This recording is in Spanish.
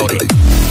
la.